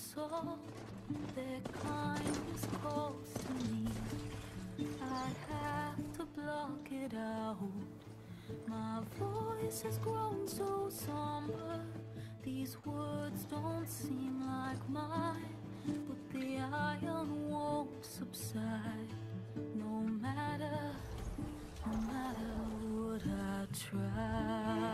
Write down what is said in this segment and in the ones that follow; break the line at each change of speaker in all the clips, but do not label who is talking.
salt? Their kind is close to me. I have to block it out. My voice has grown so somber. These words don't seem like mine, but the iron won't subside. No matter, no matter what I try.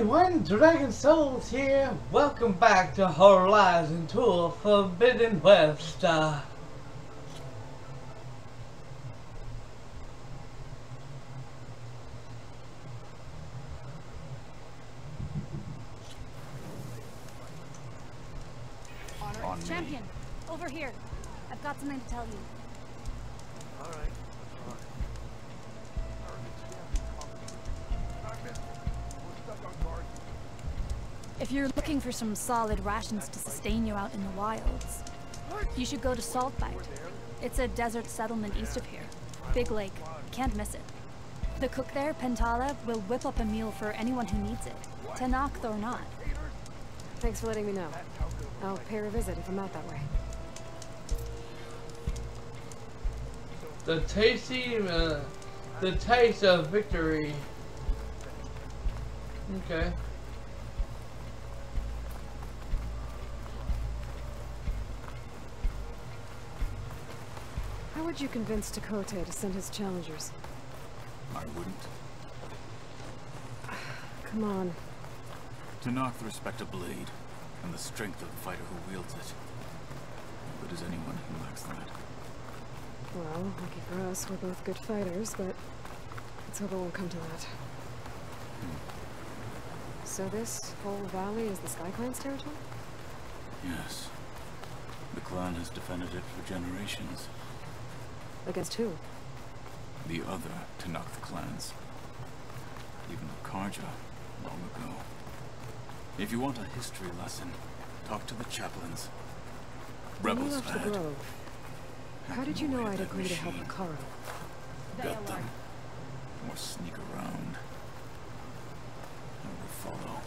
Everyone, Dragon Souls here. Welcome back to Horizon Tour Forbidden West. Uh,
for some solid rations to sustain you out in the wilds, you should go to Saltbite. It's a desert settlement east of here. Big lake. Can't miss it. The cook there, Pentala, will whip up a meal for anyone who needs it. Tenakth or not.
Thanks for letting me know. I'll pay her a visit if I'm out that way.
the tasty, uh, the taste of victory. Okay.
Would you convince Takote to send his challengers?
I wouldn't.
Come on.
To knock the respect a blade, and the strength of the fighter who wields it. Good as anyone who lacks that.
Well, lucky for us, we're both good fighters, but let's hope it won't come to that. Hmm. So this whole valley is the Sky Clan's territory?
Yes. The clan has defended it for generations.
Against who?
The other Tenakth clans. Even the Carja, long ago. If you want a history lesson, talk to the chaplains.
When you
Rebels
left the. Grove, how did you know I'd agree to help the Akaro?
Got them. Or sneak around. I will follow.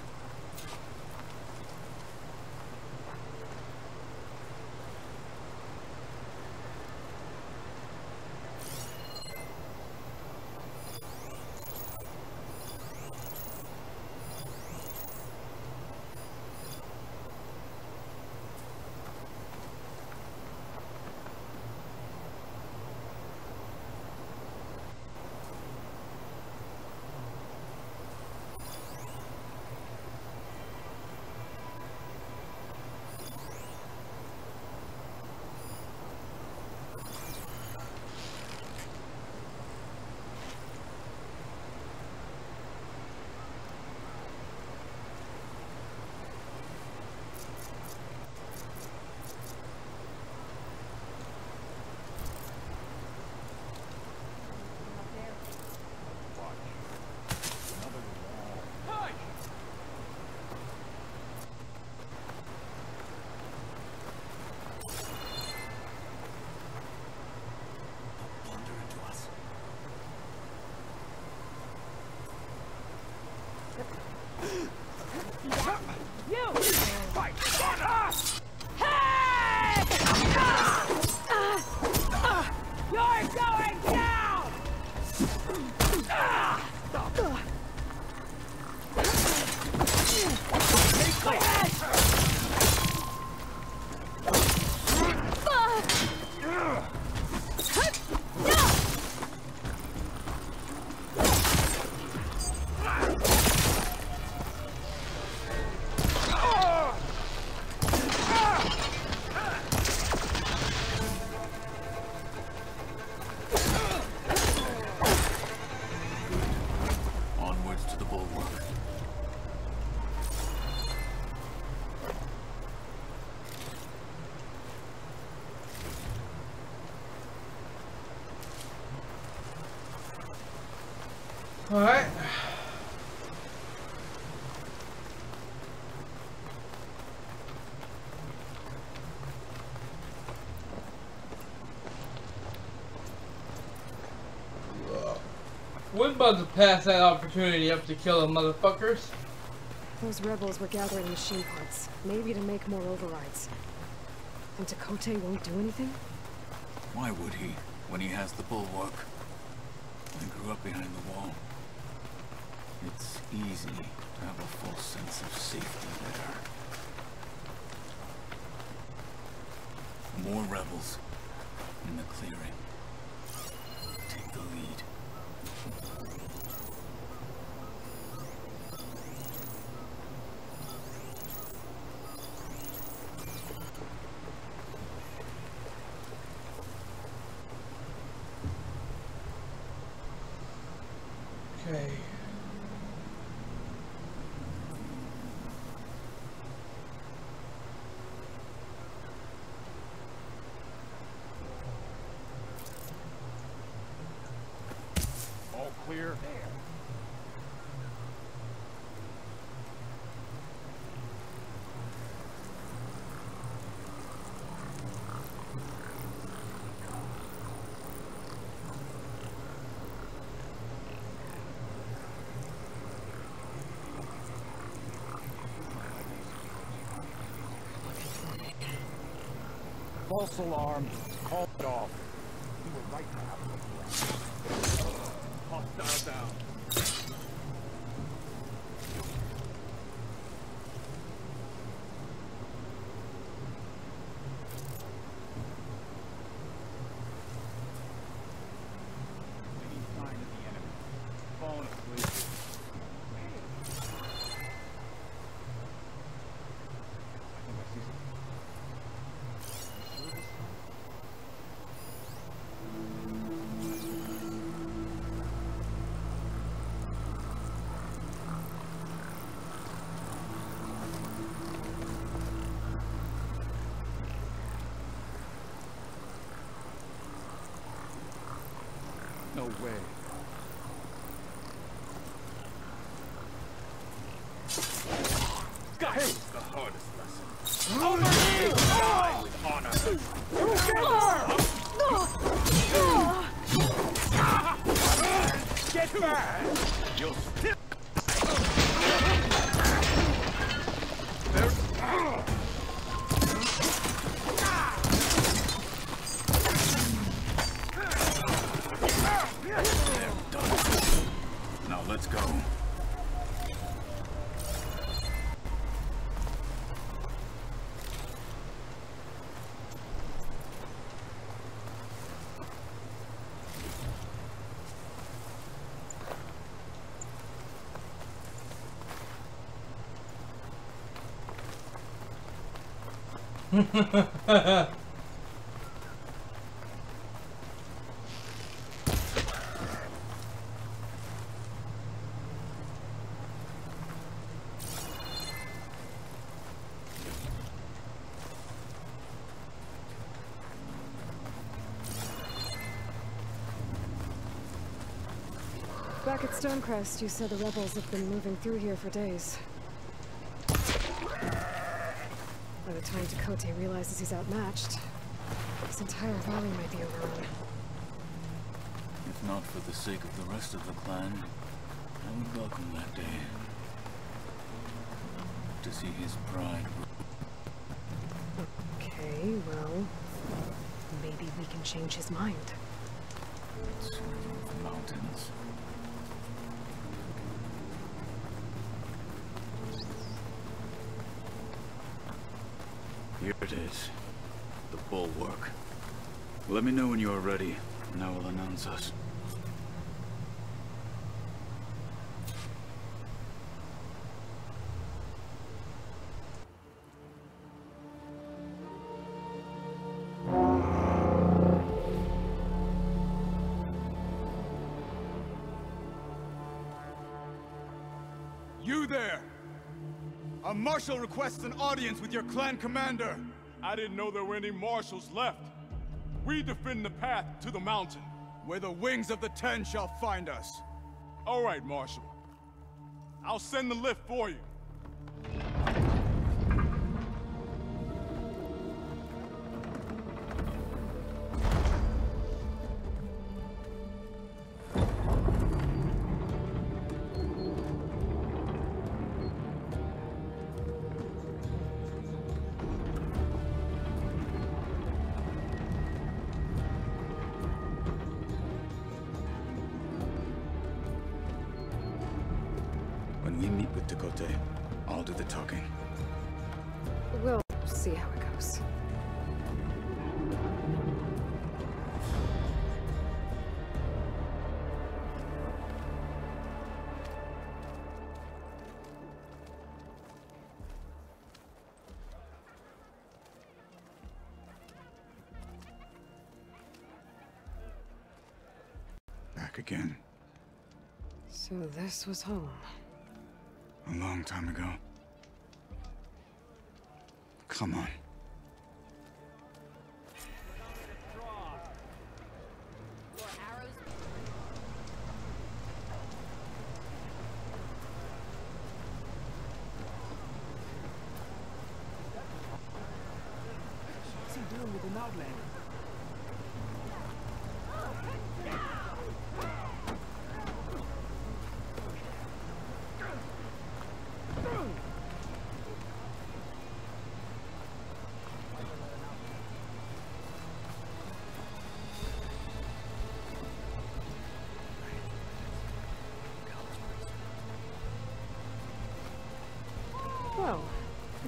We're about to pass that opportunity up to kill them motherfuckers.
Those rebels were gathering machine parts, maybe to make more overrides. And Takote won't do anything?
Why would he, when he has the bulwark? I grew up behind the wall. It's easy to have a false sense of safety there. More rebels in the clearing. Take the lead.
Okay.
All clear. False alarm. Call it off. Back!
Back at Stonecrest, you said the rebels have been moving through here for days. By the time Takote realizes he's outmatched, this entire valley might be overrun.
If not for the sake of the rest of the clan, I would welcome that day. To see his pride
Okay, well, maybe we can change his mind.
rise the mountains. Is. The bulwark. Let me know when you are ready, and I will announce us.
You there! A marshal requests an audience with your clan commander.
I didn't know there were any marshals left. We defend the path to the mountain.
Where the wings of the Ten shall find us.
All right, Marshal. I'll send the lift for you.
Again.
So this was home.
A long time ago. Come on.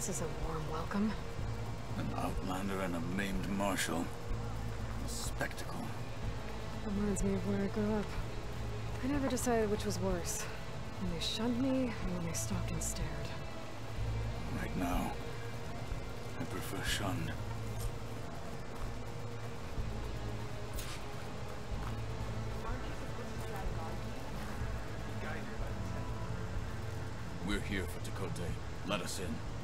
This is a warm welcome.
An outlander and a maimed marshal. A spectacle.
Reminds me of where I grew up. I never decided which was worse. When they shunned me, or when they stopped and stared.
Right now, I prefer shunned. We're here for Dakota. Let us in.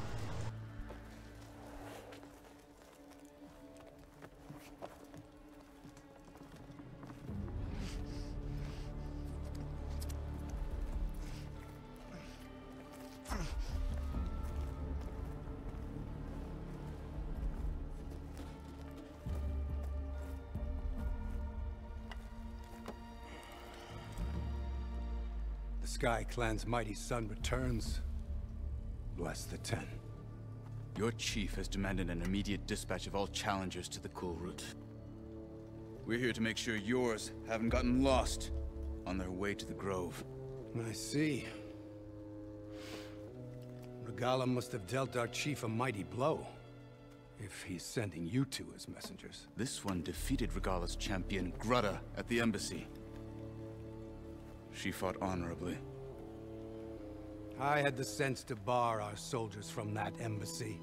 Sky Clan's mighty son returns. Bless the Ten.
Your chief has demanded an immediate dispatch of all challengers to the Cool Route. We're here to make sure yours haven't gotten lost on their way to the Grove.
I see. Regalla must have dealt our chief a mighty blow. If he's sending you two as messengers.
This one defeated Regalla's champion, Grudda, at the embassy. She fought honorably.
I had the sense to bar our soldiers from that embassy.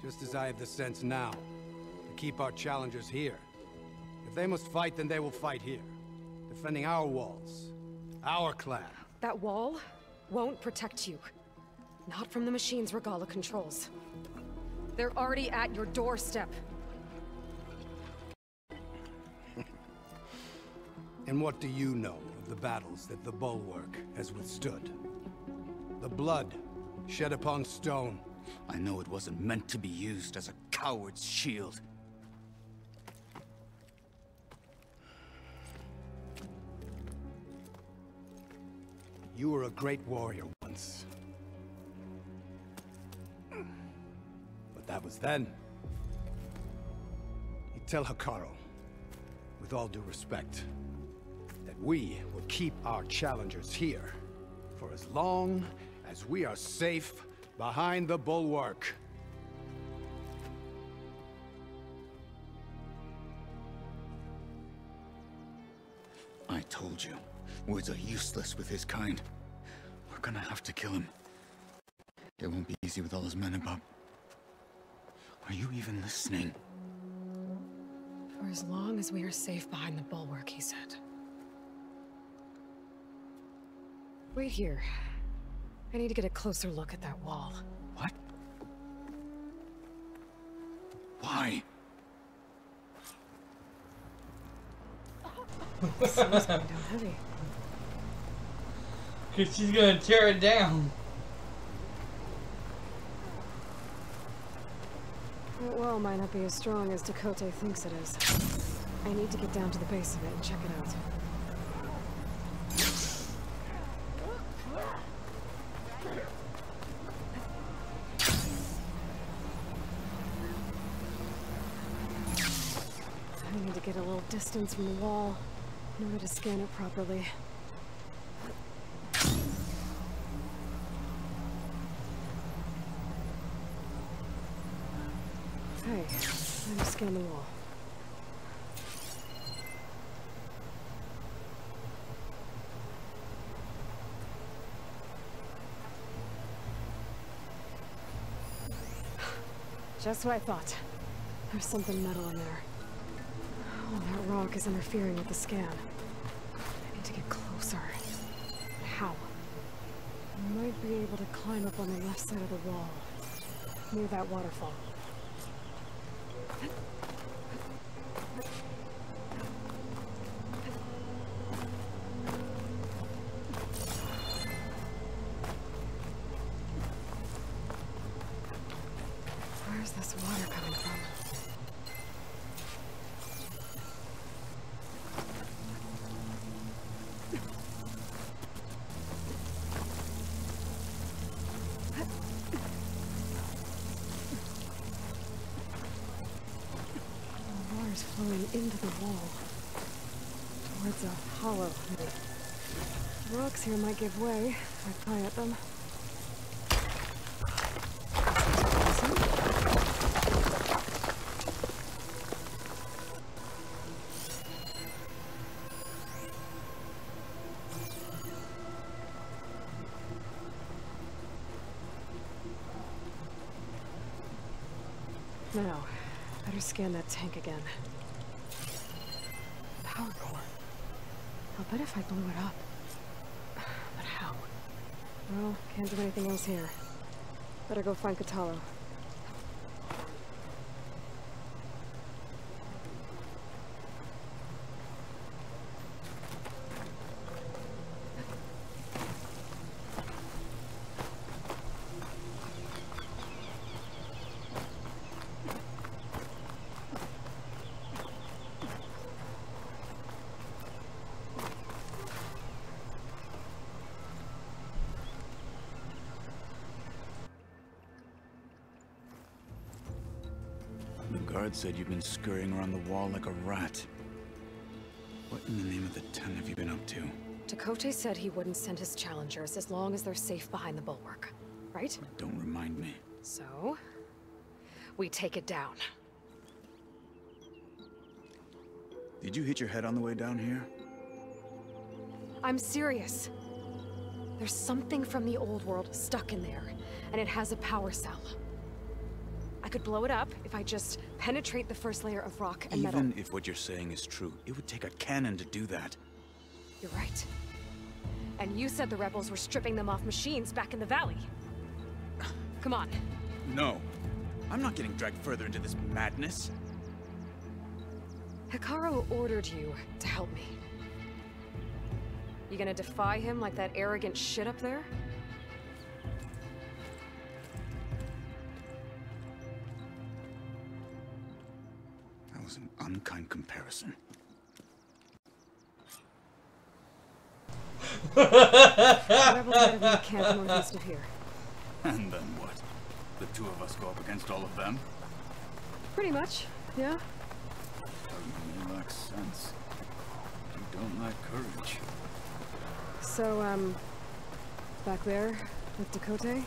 Just as I have the sense now, to keep our challengers here. If they must fight, then they will fight here. Defending our walls. Our clan.
That wall won't protect you. Not from the machines Regalla controls. They're already at your doorstep.
And what do you know of the battles that the Bulwark has withstood? The blood shed upon stone.
I know it wasn't meant to be used as a coward's shield.
You were a great warrior once. But that was then. You tell Hekarro, with all due respect, that we will keep our challengers here for as long as we are safe behind the bulwark.
I told you, words are useless with his kind. We're gonna have to kill him. It won't be easy with all his men about. Are you even listening?
For as long as we are safe behind the bulwark, he said. Wait here. I need to get a closer look at that wall.
What? Why?
Someone's down heavy.
Because she's going to tear it down.
That wall might not be as strong as Dakota thinks it is. I need to get down to the base of it and check it out. I need to get a little distance from the wall in order to scan it properly. Okay, time to scan the wall. Just what I thought. There's something metal in there. Oh, that rock is interfering with the scan. I need to get closer. How? I might be able to climb up on the left side of the wall. Near that waterfall. Scan that tank again. Power core. I'll bet if I blew it up. But how? Well, can't do anything else here. Better go find Kotallo.
The guard said you've been scurrying around the wall like a rat. What in the name of the ten have you been up to?
Takote said he wouldn't send his challengers as long as they're safe behind the bulwark. Right?
Don't remind me.
So... We take it down.
Did you hit your head on the way down here?
I'm serious. There's something from the old world stuck in there, and it has a power cell. I could blow it up if I just penetrate the first layer of rock and metal.
Even if what you're saying is true, it would take a cannon to do that.
You're right. And you said the rebels were stripping them off machines back in the valley. Come on.
No. I'm not getting dragged further into this madness.
Hekarro ordered you to help me. You gonna defy him like that arrogant shit up there? Of here.
And then what? The two of us go up against all of them?
Pretty much, yeah?
You lack sense. You don't lack courage.
So, um, back there with Dakota,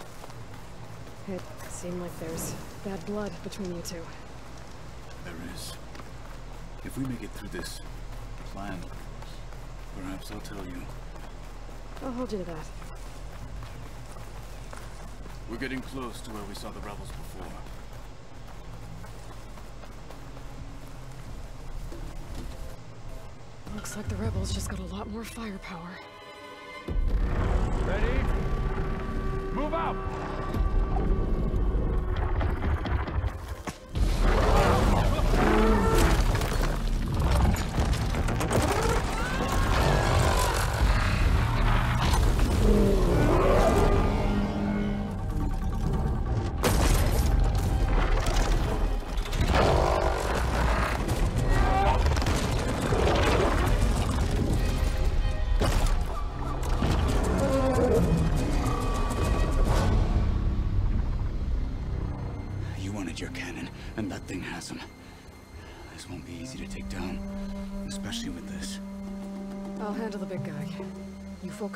it seemed like there's bad blood between you two.
There is. If we make it through this plan, perhaps I'll tell you.
I'll hold you to that.
We're getting close to where we saw the rebels before.
Looks like the rebels just got a lot more firepower.
Ready? Move out!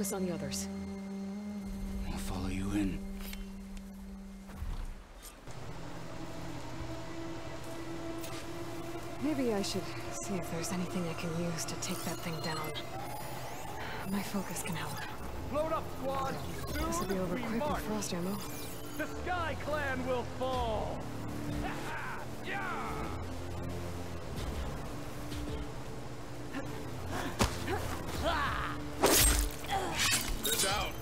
Focus on the others.
I'll follow you in.
Maybe I should see if there's anything I can use to take that thing down. My focus can help.
Load up, squad!
This will be
Soon
over
we
quick with
march.
frost ammo.
The Sky Clan will fall! yeah!
They're down.
We're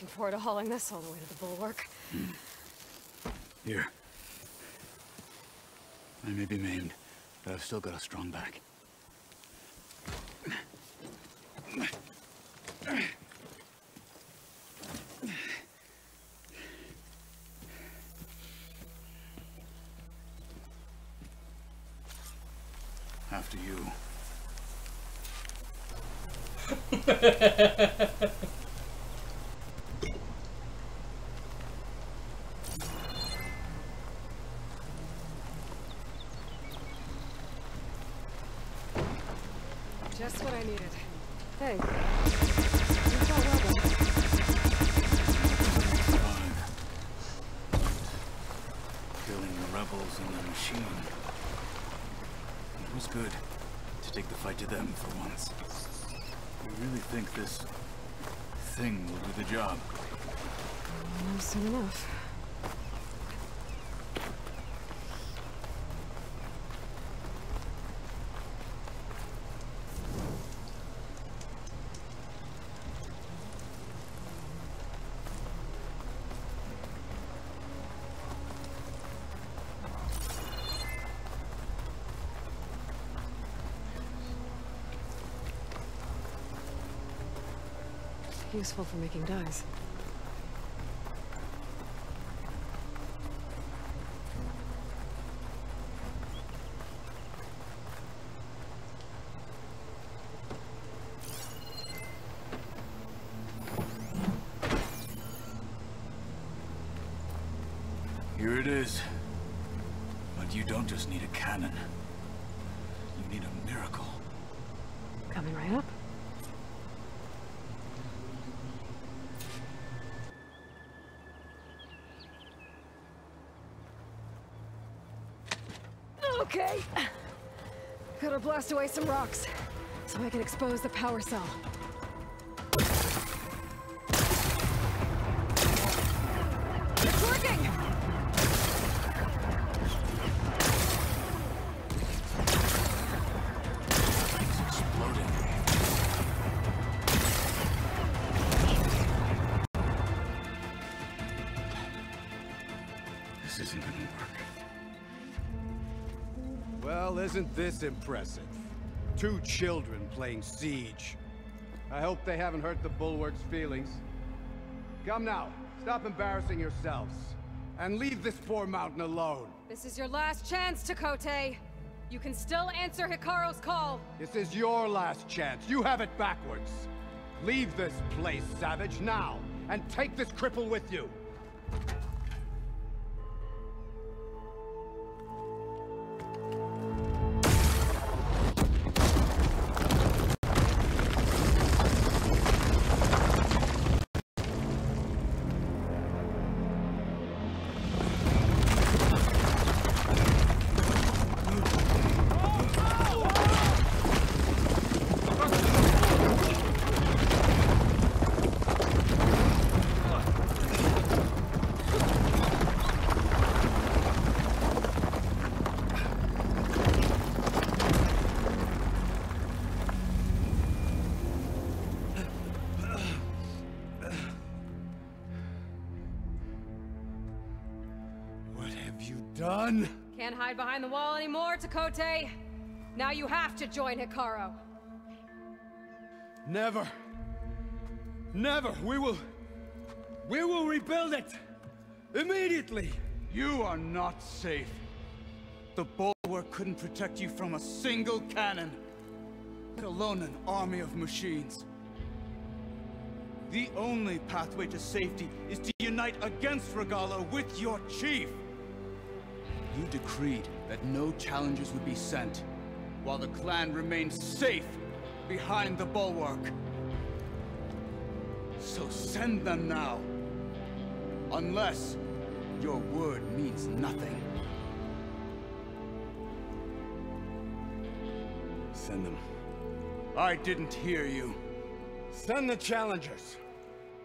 looking forward to hauling this all the way to the bulwark.
Here. I may be maimed, but I've still got a strong back. After you.
Useful for making dyes.
Here it is. But you don't just need a cannon. You need a miracle.
Coming right up. Okay. Gotta blast away some rocks, so I can expose the power cell.
Isn't
this impressive? Two children playing siege. I hope they haven't hurt the Bulwark's feelings. Come now, stop embarrassing yourselves. And leave this poor mountain alone.
This is your last chance, Takote. You can still answer Hekarro's call.
This is your last chance. You have it backwards. Leave this place, Savage, now. And take this cripple with you.
Hide behind the wall anymore, Takote. Now you have to join Hekarro.
Never. Never. We will... We will rebuild it. Immediately.
You are not safe. The bulwark couldn't protect you from a single cannon, let alone an army of machines. The only pathway to safety is to unite against Regalla with your chief. You decreed that no challengers would be sent, while the clan remained safe behind the bulwark. So send them now. Unless your word means nothing.
Send them.
I didn't hear you.
Send the challengers.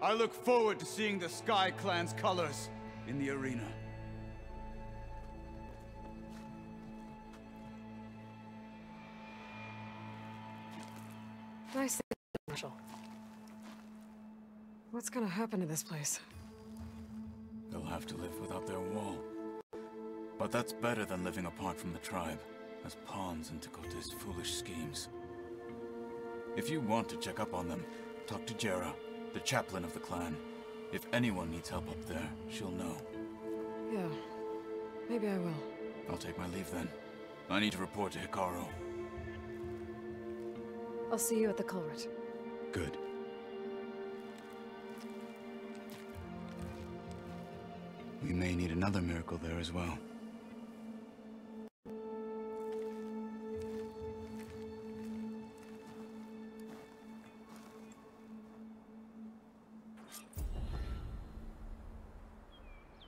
I look forward to seeing the Sky Clan's colors in the arena.
What's gonna happen to this place?
They'll have to live without their wall. But that's better than living apart from the tribe, as pawns in Tekotteh's foolish schemes. If you want to check up on them, talk to Jera, the chaplain of the clan. If anyone needs help up there, she'll know.
Yeah, maybe I will.
I'll take my leave then. I need to report to Hekarro.
I'll see you at the culvert.
Good. We may need another miracle there as well.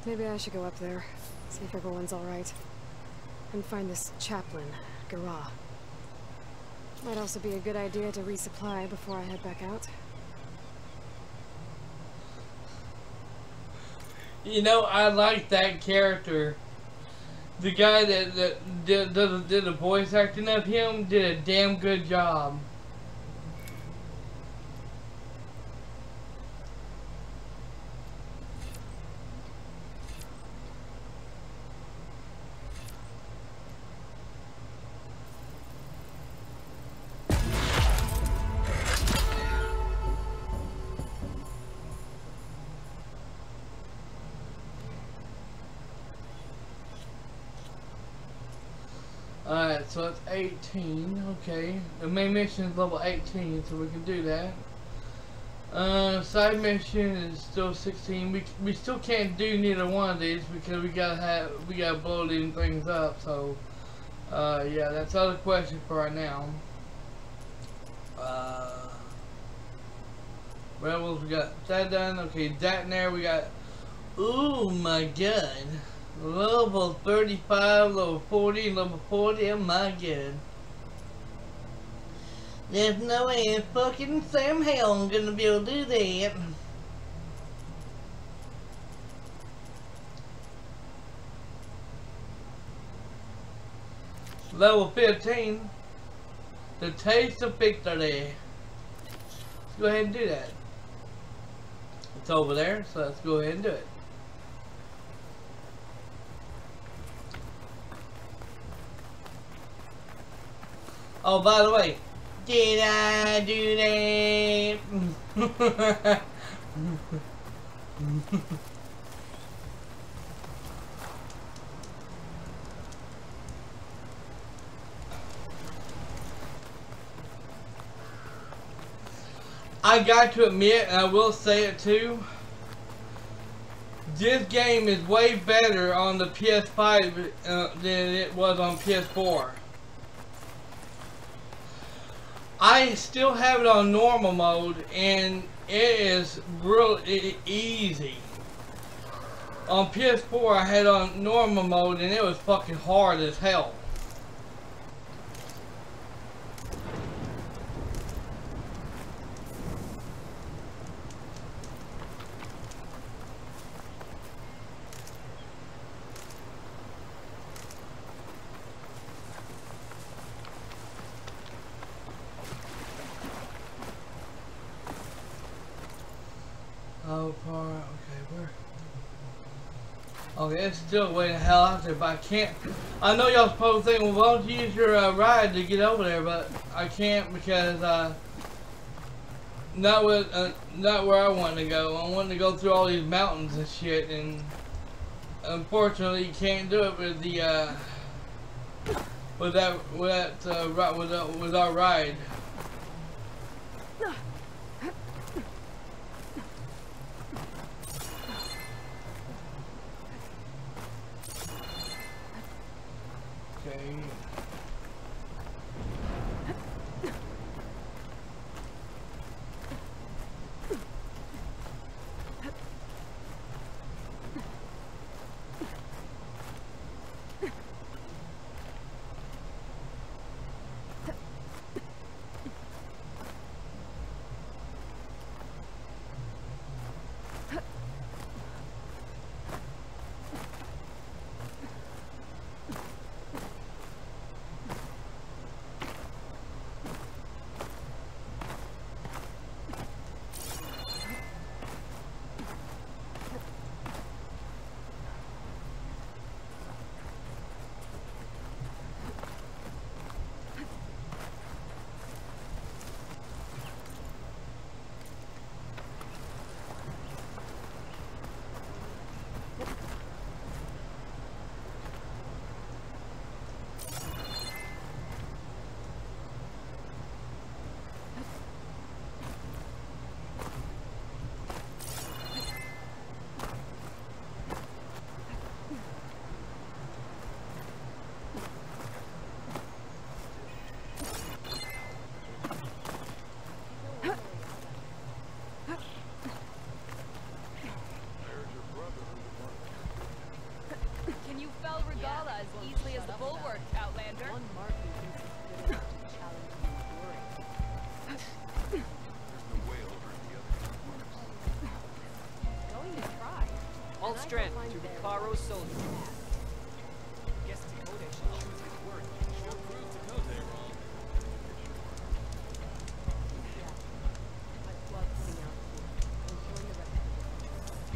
Maybe I should go up there, see if everyone's alright. And find this chaplain, Gara. Might also be a good idea to resupply before I head back out.
You know, I like that character. The guy that, that did, did, did the voice acting of him did a damn good job. Okay. The main mission is level 18, so we can do that. Uh, side mission is still 16. We, we still can't do neither one of these because we gotta have, we gotta blow these things up, so. Uh, yeah, that's all the question for right now. Uh, rebels, we got that done. Okay, that in there, we got, oh my god. Level 35, level 40, level 40, oh my god. There's no way in fucking Sam hell I'm gonna be able to do that. Level 15. The taste of victory. Let's go ahead and do that. It's over there, so let's go ahead and do it. Oh, by the way, did I do that? I got to admit, and I will say it too, this game is way better on the PS5 uh, than it was on PS4. I still have it on normal mode, and it is really easy. On PS4, I had on normal mode, and it was fucking hard as hell. Far. Okay, where? Okay, it's still way the hell out there, but I can't. I know y'all supposed to think, well, why don't you use your uh, ride to get over there? But I can't because uh, not with uh, not where I want to go. I want to go through all these mountains and shit, and unfortunately, you can't do it with the uh, with that with that uh, with uh, with our ride. Okay.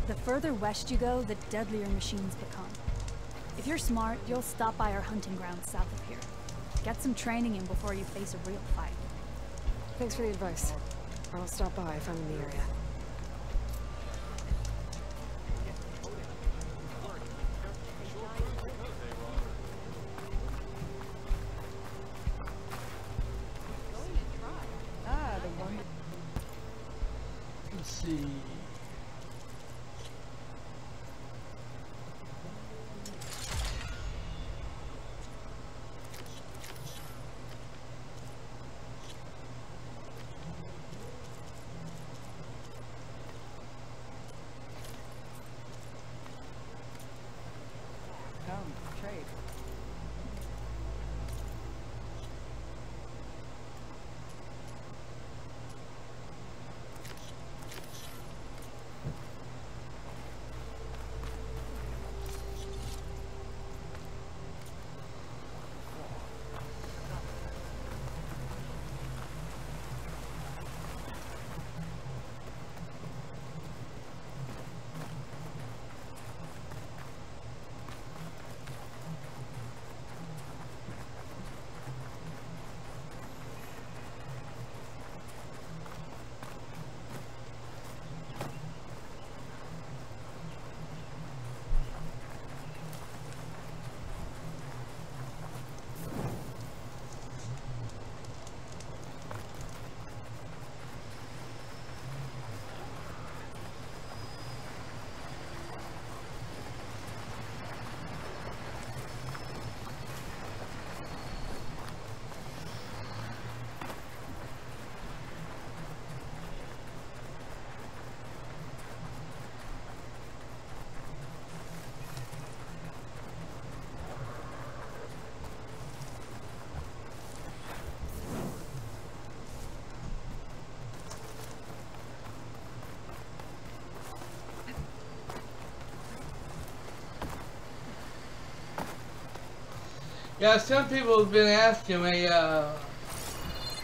The
further west you go, the deadlier machines become. If you're smart, you'll stop by our hunting grounds south of here. Get some training in before you face a real fight.
Thanks for the advice. I'll stop by if I'm in the area.
Yeah, some people have been asking me, uh,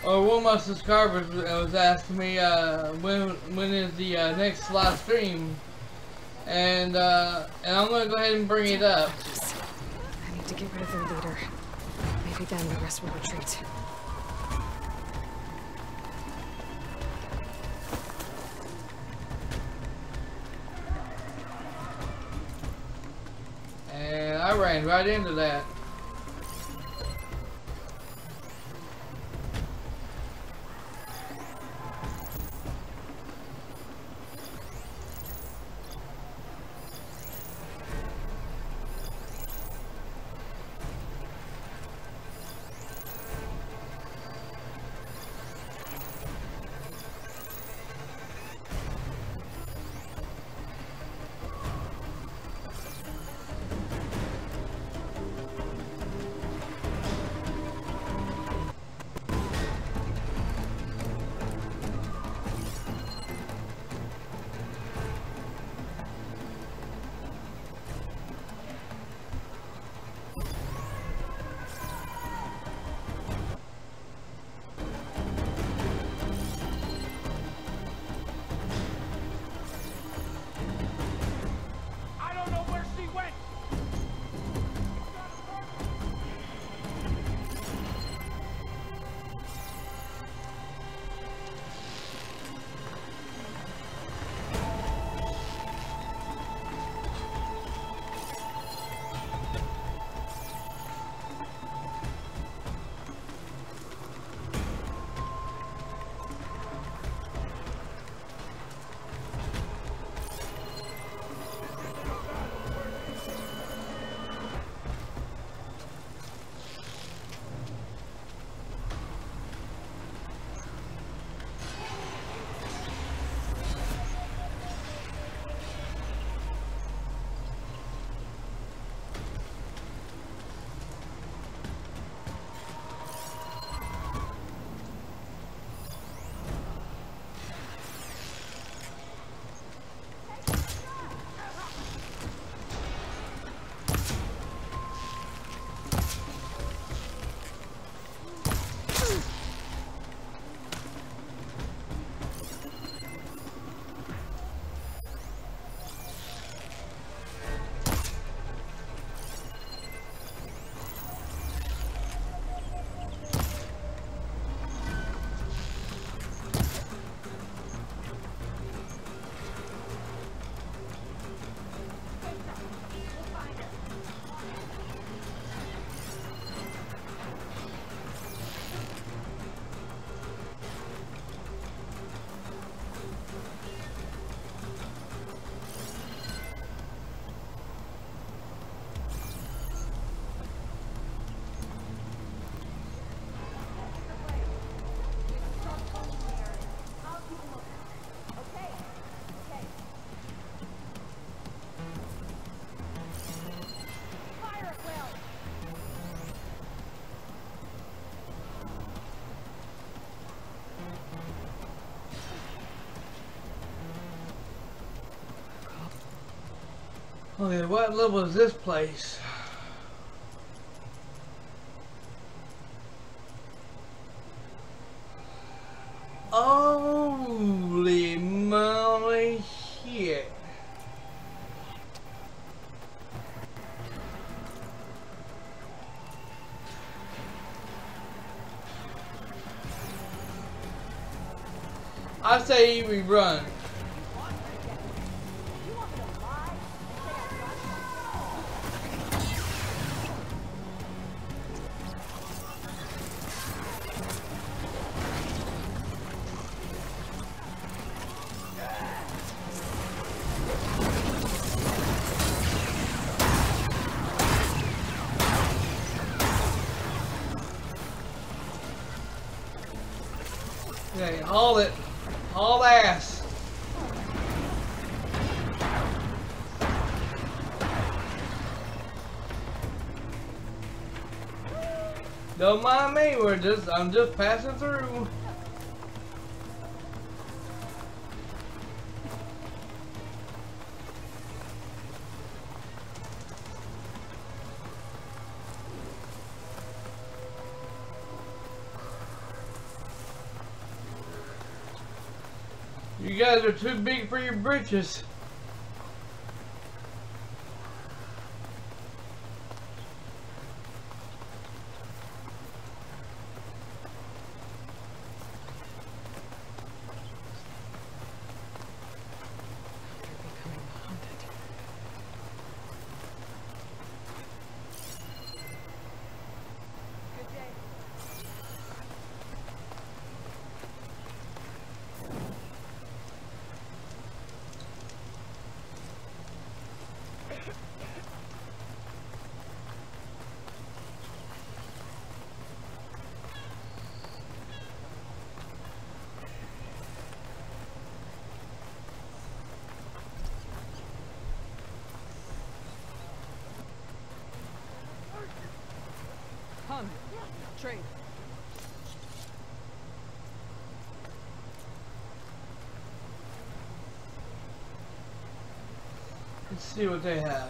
or one of my subscribers was asking me, uh, when when is the uh, next live stream, and uh, and I'm gonna go ahead and bring it up.
I need to get rid of their leader. Maybe then the rest will retreat.
And I ran right into that. Okay, what level is this place? Holy moly shit. I say we run. just, I'm just passing through. You guys are too big for your britches.
Hun, trade.
Let's see what they have.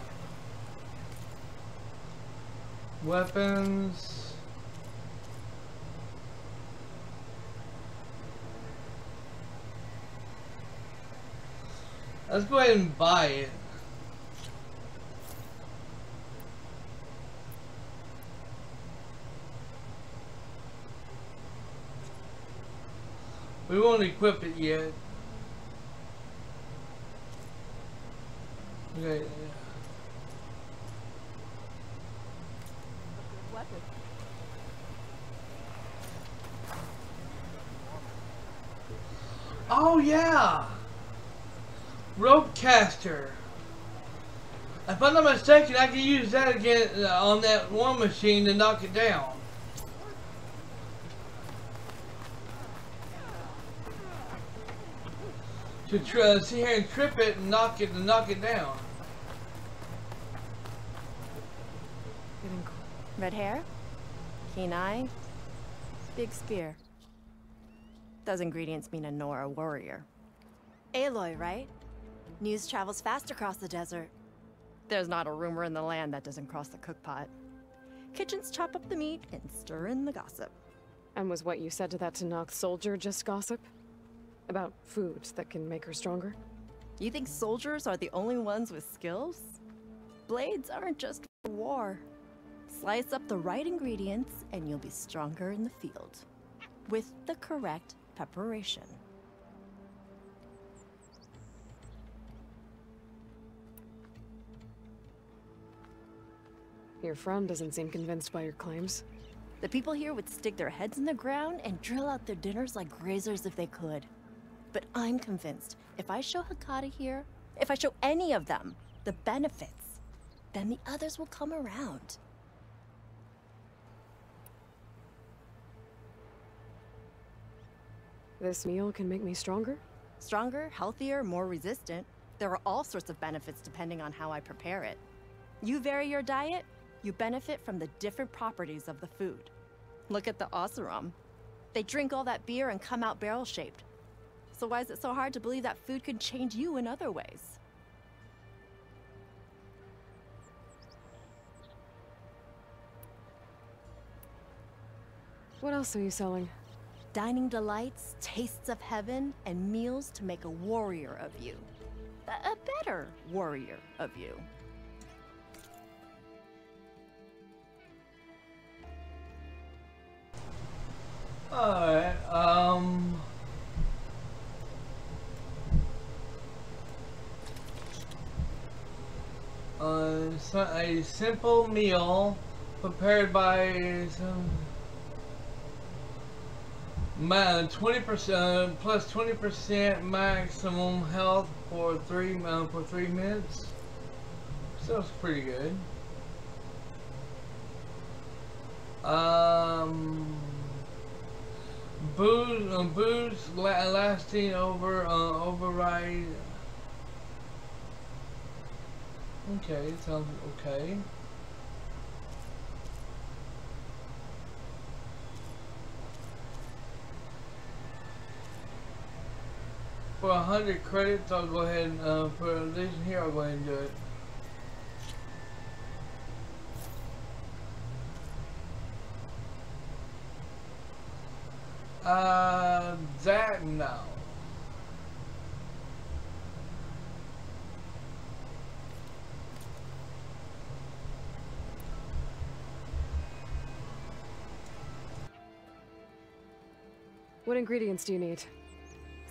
Weapons. Let's go ahead and buy it. We won't equip it yet. Okay. Oh yeah! Rope caster. If I'm not mistaken, I can use that again uh, on that one machine to knock it down. To try, uh, sit here and trip it and knock it and knock it down.
Red hair, keen eye, big spear. Those ingredients mean a Nora warrior. Aloy, right? News travels fast across the desert. There's not a rumor in the land that doesn't cross the cookpot. Kitchens chop up the meat and stir in the gossip.
And was what you said to that Tenakth soldier just gossip? About foods that can make her stronger?
You think soldiers are the only ones with skills? Blades aren't just for war. Slice up the right ingredients and you'll be stronger in the field. With the correct preparation.
Your friend doesn't seem convinced by your claims.
The people here would stick their heads in the ground and drill out their dinners like grazers if they could. But I'm convinced if I show Hakata here, if I show any of them the benefits, then the others will come around.
This meal can make me stronger?
Stronger, healthier, more resistant. There are all sorts of benefits depending on how I prepare it. You vary your diet, you benefit from the different properties of the food. Look at the Oseram. They drink all that beer and come out barrel shaped. So why is it so hard to believe that food can change you in other ways?
What else are you selling?
Dining delights, tastes of heaven, and meals to make a warrior of you. A, a better warrior of you.
Alright, um... Uh, a simple meal prepared by some... Ma 20% uh, plus 20% maximum health for three uh, for three minutes. Sounds pretty good. Um, booze, uh, booze la lasting over uh, override. Okay, sounds okay. For a hundred credits, I'll go ahead and uh, for this here, I'll go ahead and do it. Uh, that no.
What ingredients do you need?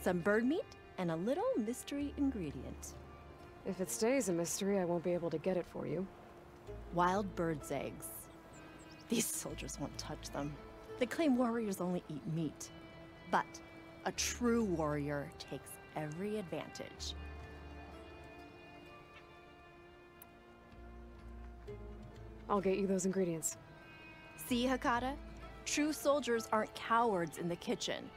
Some bird meat and a little mystery ingredient.
If it stays a mystery, I won't be able to get it for you.
Wild bird's eggs. These soldiers won't touch them. They claim warriors only eat meat. But a true warrior takes every advantage.
I'll get you those ingredients.
See, Hakata? True soldiers aren't cowards in the kitchen.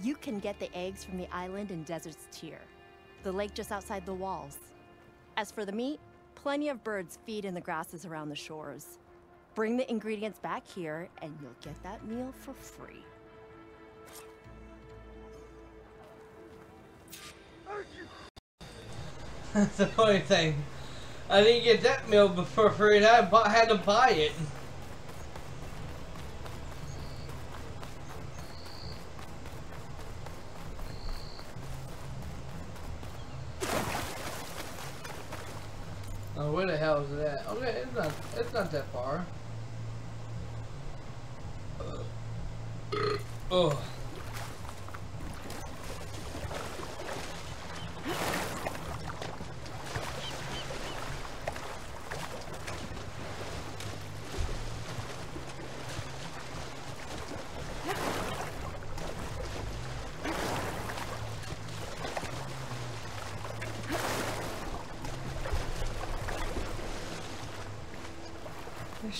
You can get the eggs from the island in Desert's Tier, the lake just outside the walls. As for the meat, plenty of birds feed in the grasses around the shores. Bring the ingredients back here, and you'll get that meal for free.
That's the funny thing. I didn't get that meal for free, and I had to buy it. Where the hell is that? Okay, it's not, it's not that far. Uh,
oh.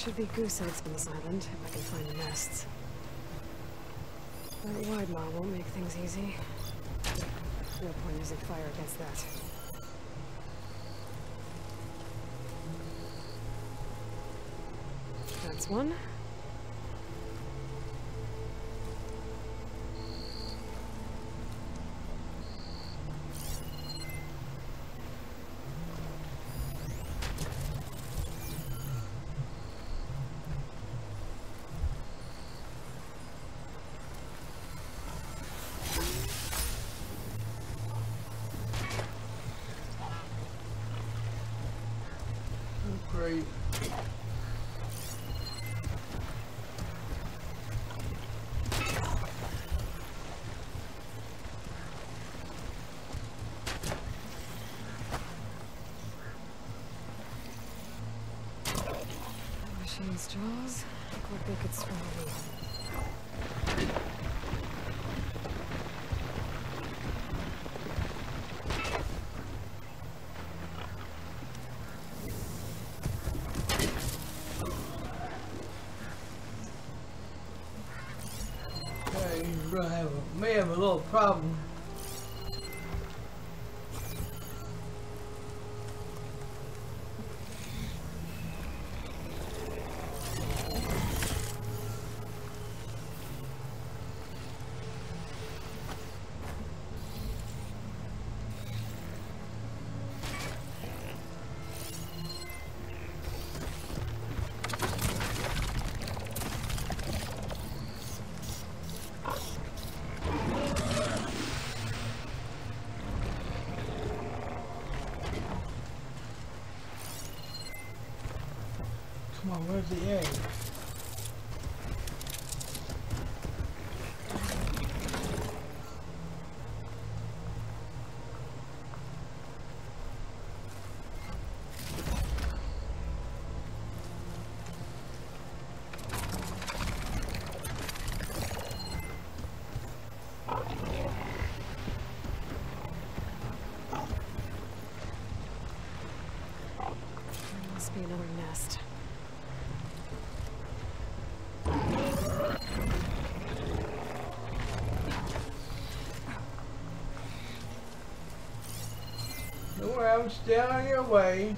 Should be goose eggs on this island, if I can find the nests. That wide maw won't make things easy. No point using fire against that. That's one.
Gonna have a, may have a little problem. The egg? Staying on your way.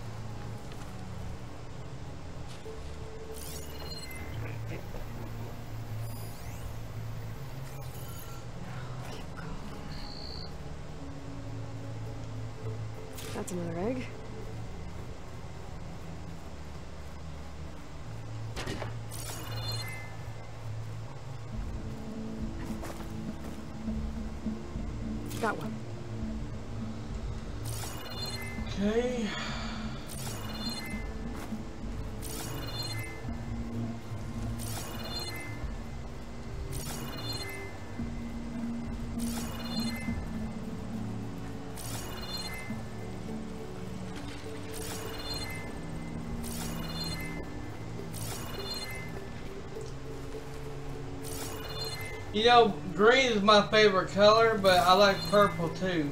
You know, green is my favorite color, but I like purple too.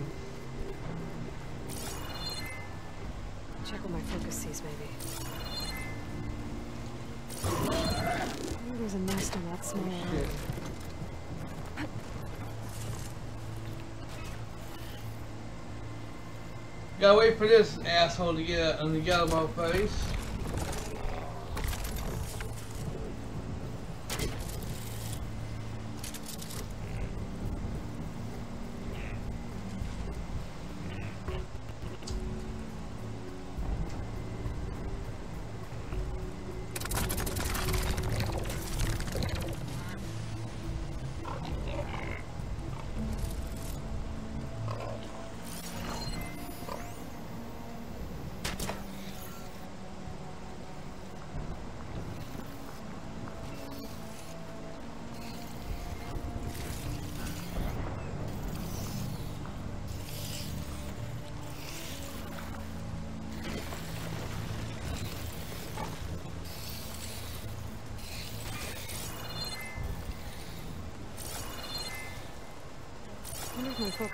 Check what my focus sees, maybe. There's a nest on that small.
Gotta wait for this asshole to get on the yellow face.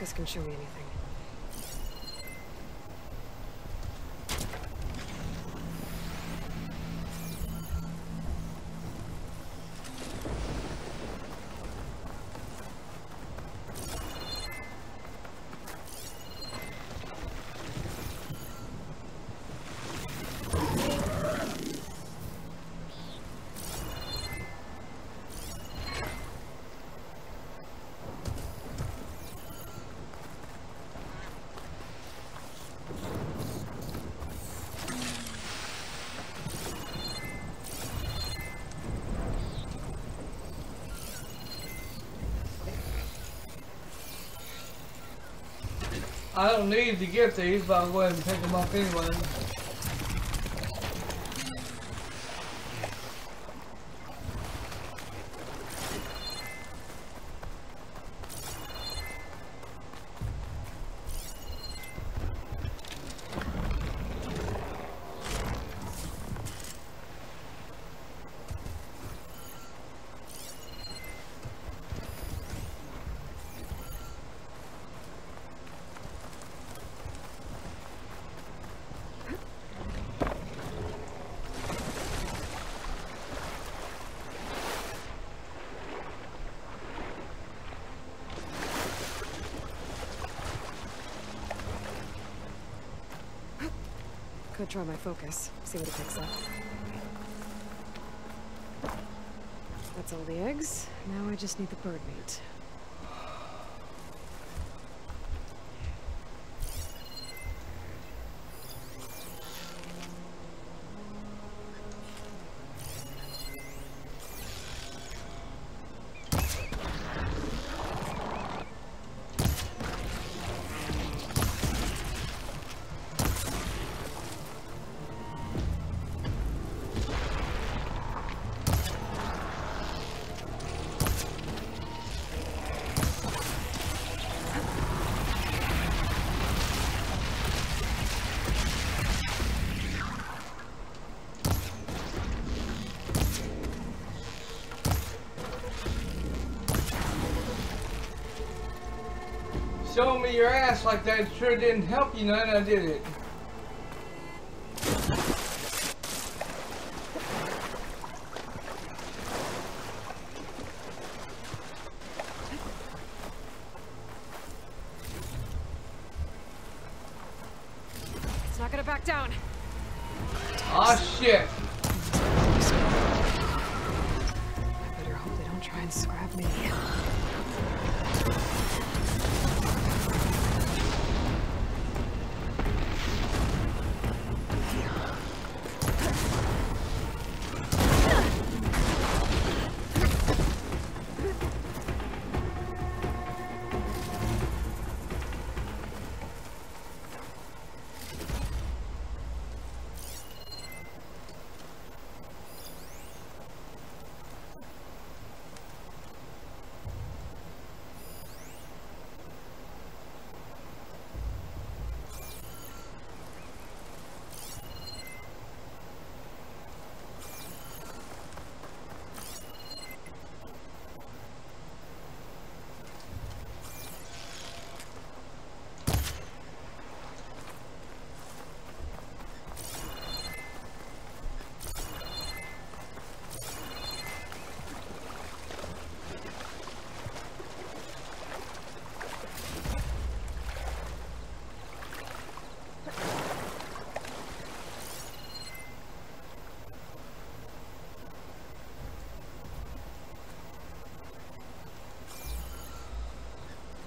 Focus can show me anything.
I don't need to get these, but I'll go ahead and pick them up anyway.
Try my focus, see what it picks up. That's all the eggs. Now I just need the bird meat. Your ass like that sure didn't help you none, I did it.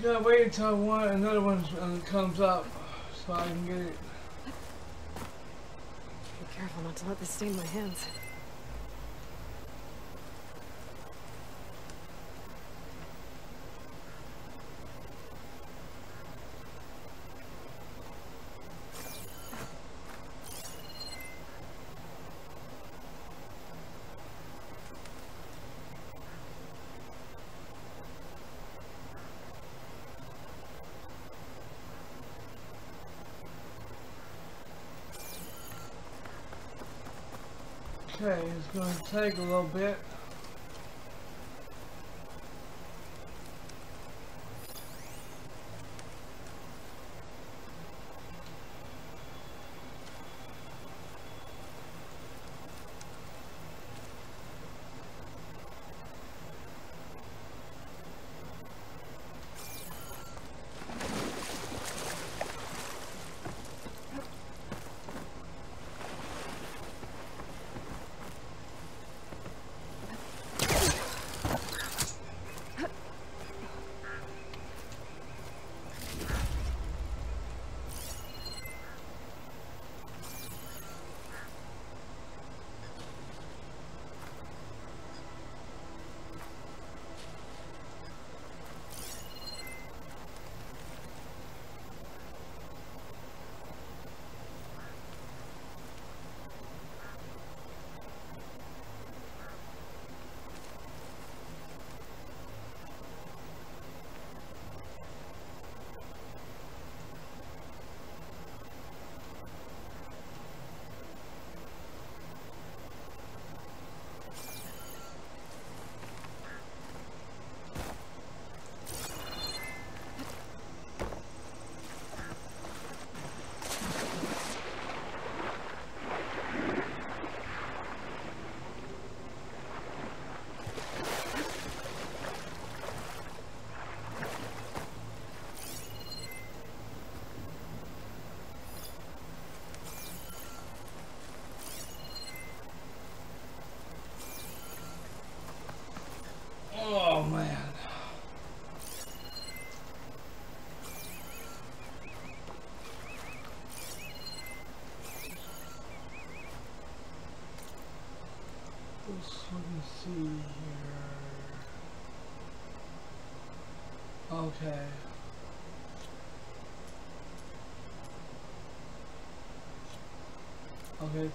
Gotta wait until one another one uh, comes up so I can get it.
Be careful not to let this stain my hands.
Okay, it's gonna take a little bit.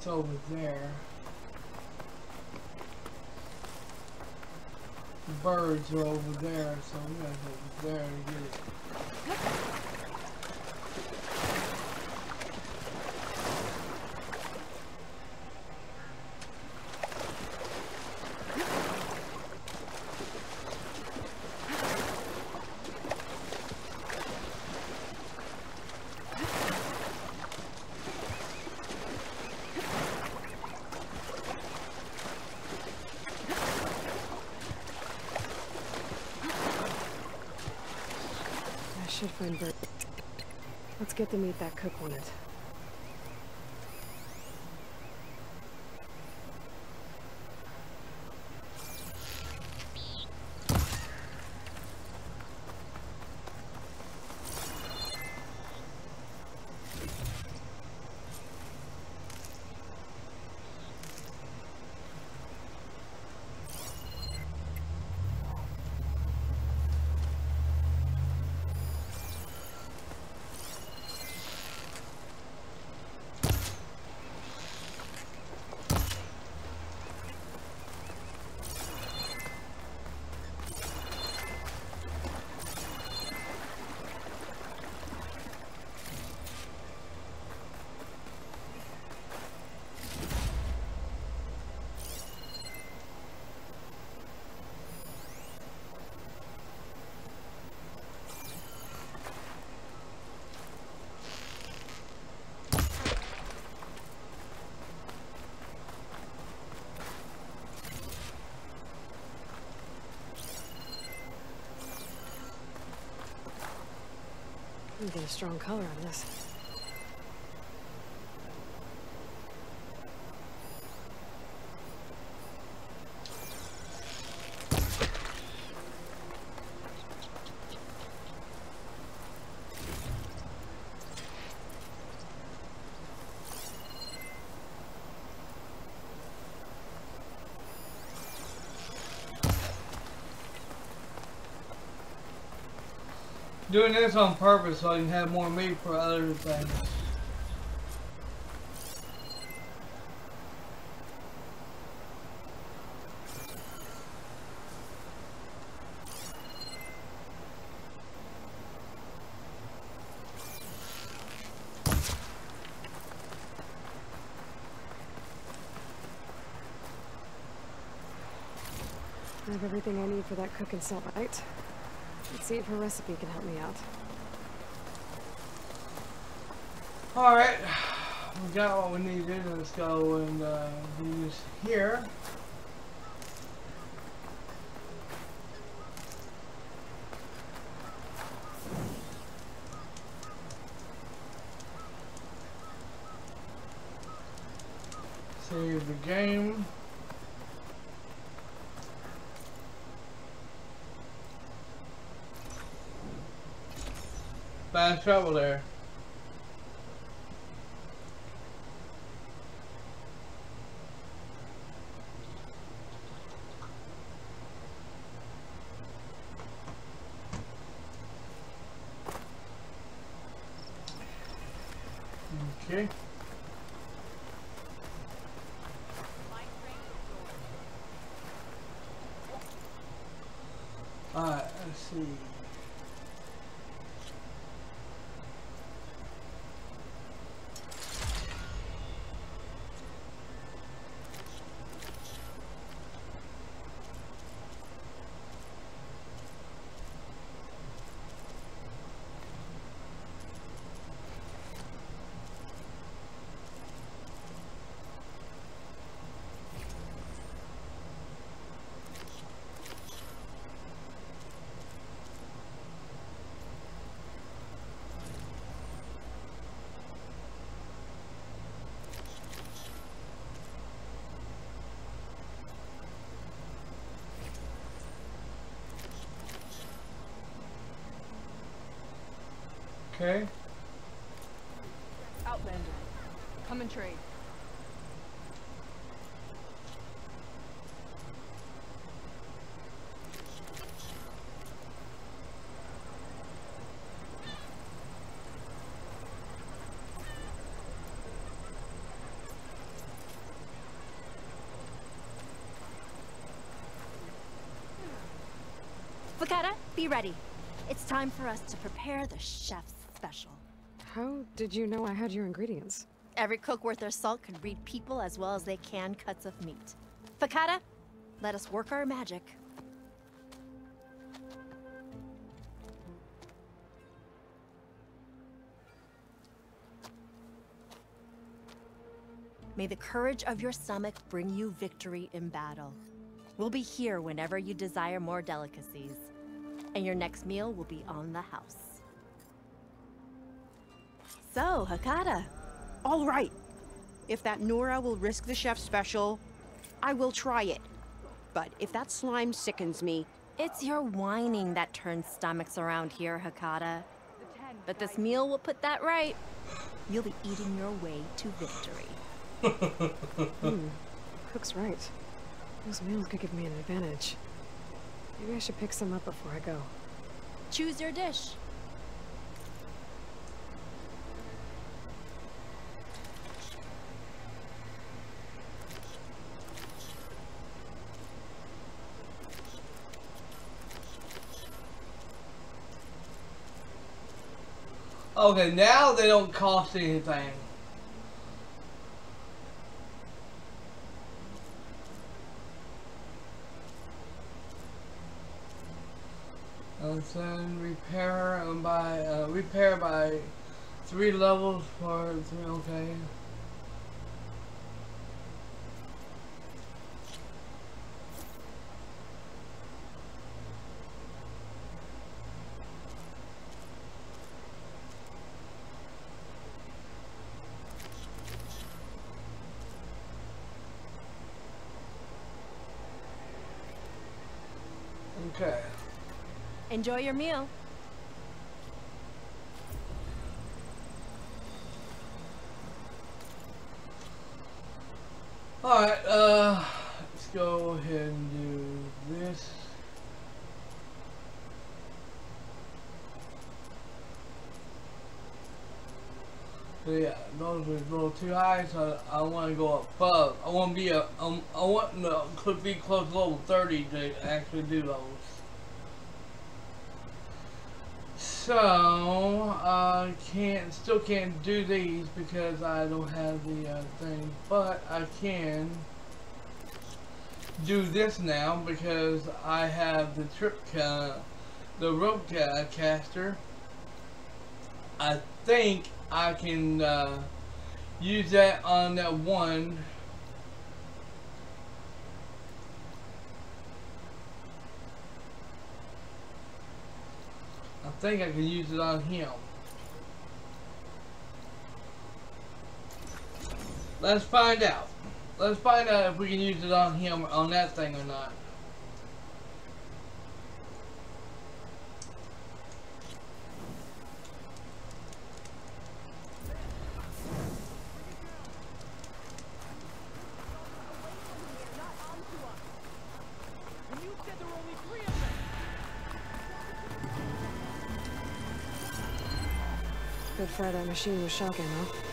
It's over there. The birds are over there, so we gotta go over there to get it.
I should find Bert. The that cook I'm get a strong color on this.
Doing this on purpose so I can have more meat for other things.
I have everything I need for that cook and salt, right? Let's see if her recipe can help me out.
Alright, we got what we needed. Let's go and uh, use here. Save the game. Bad trouble there. Okay. Alright, let's see. Okay.
Outlander. Come and trade.
Fakata, be ready. It's time for us to prepare the chef's special.
How did you know I had your ingredients?
Every cook worth their salt can read people as well as they can cuts of meat. Fakata, let us work our magic. May the courage of your stomach bring you victory in battle. We'll be here whenever you desire more delicacies, and your next meal will be on the house. So, Hakata,
All right. If that Nora will risk the chef special, I will try it. But if that slime sickens me,
It's your whining that turns stomachs around here, Hakata. But this meal will put that right. You'll be eating your way to victory.
Hmm. Cook's right. Those meals could give me an advantage. Maybe I should pick some up before I go.
Choose your dish.
Okay, now they don't cost anything. Then repair and by uh, repair by three levels for three. Okay.
Enjoy your meal.
Alright, uh, let's go ahead and do this. So yeah, those are a little too high, so I, I want to go up above. I want to be a, um, I want to be close to level 30 to actually do those. So, I can't, still can't do these because I don't have the uh, thing, but I can do this now because I have the trip, uh, the rope uh, caster. I think I can uh, use that on that one. Think I can use it on him. Let's find out. Let's find out if we can use it on him on that thing or not.
That machine was shocking, huh?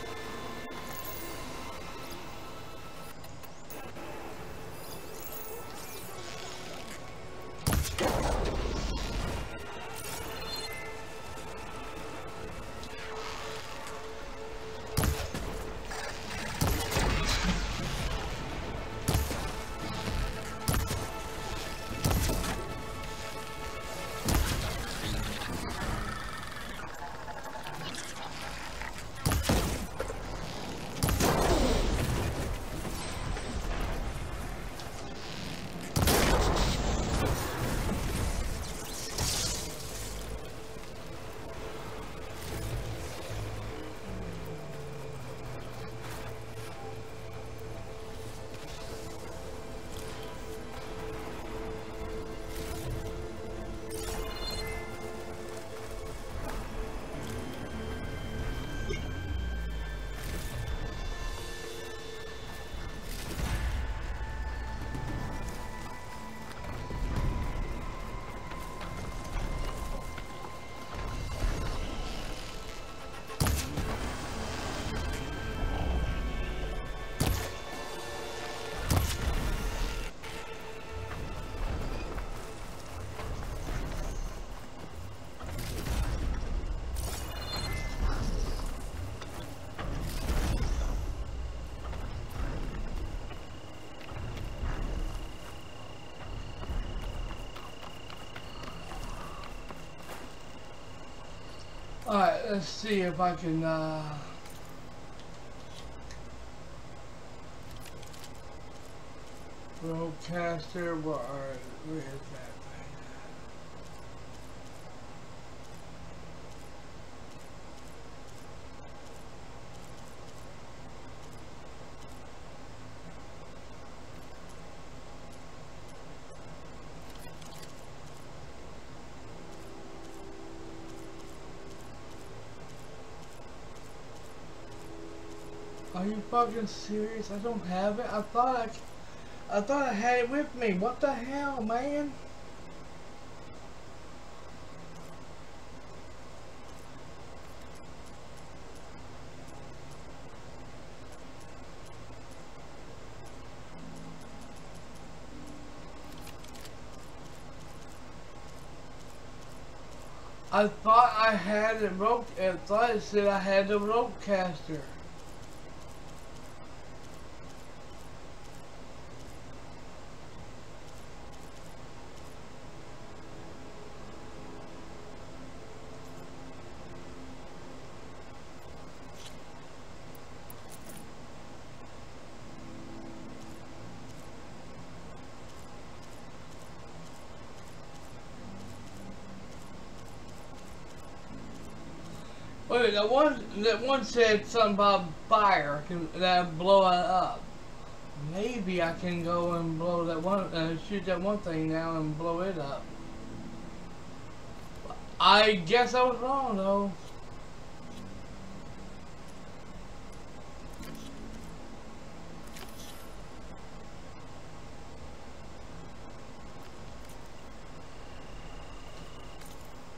Let's see if I can, uh... Ropecaster, where, are, where is that thing? Are you fucking serious? I don't have it. I thought I, I thought I had it with me. What the hell, man? I thought I had a rope. I thought it said I had the rope caster. Wait, that one that one said something about fire can that blow it up. Maybe I can go and blow that one, uh, shoot that one thing now and blow it up. I guess I was wrong though.